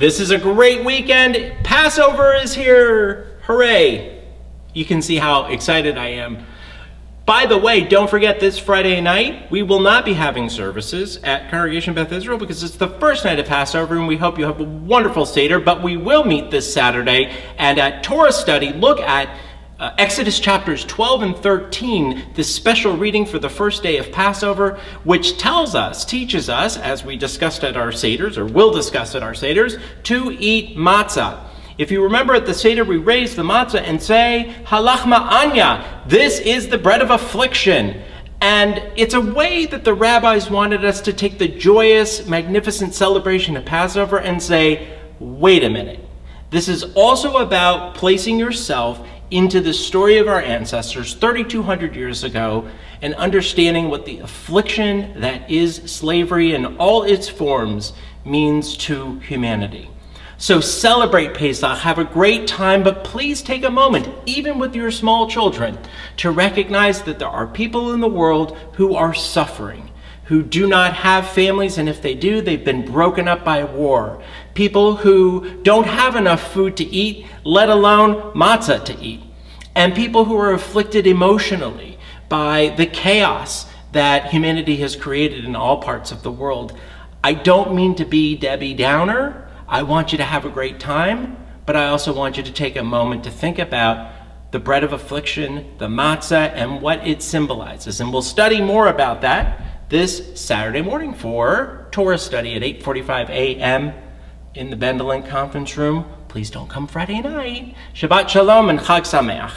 This is a great weekend. Passover is here. Hooray. You can see how excited I am. By the way, don't forget this Friday night, we will not be having services at Congregation Beth Israel because it's the first night of Passover and we hope you have a wonderful Seder, but we will meet this Saturday and at Torah study, look at uh, Exodus chapters 12 and 13, this special reading for the first day of Passover, which tells us, teaches us, as we discussed at our Seders, or will discuss at our Seders, to eat matzah. If you remember at the Seder, we raise the matzah and say, Halachma Anya, this is the bread of affliction. And it's a way that the rabbis wanted us to take the joyous, magnificent celebration of Passover and say, wait a minute. This is also about placing yourself into the story of our ancestors 3,200 years ago and understanding what the affliction that is slavery in all its forms means to humanity. So celebrate Pesach, have a great time, but please take a moment, even with your small children, to recognize that there are people in the world who are suffering, who do not have families, and if they do, they've been broken up by war. People who don't have enough food to eat, let alone matzah to eat. And people who are afflicted emotionally by the chaos that humanity has created in all parts of the world. I don't mean to be Debbie Downer. I want you to have a great time, but I also want you to take a moment to think about the bread of affliction, the matzah, and what it symbolizes. And we'll study more about that this Saturday morning for Torah study at 8.45 a.m. in the Bendelink conference room. Please don't come Friday night. Shabbat Shalom and Chag Sameach.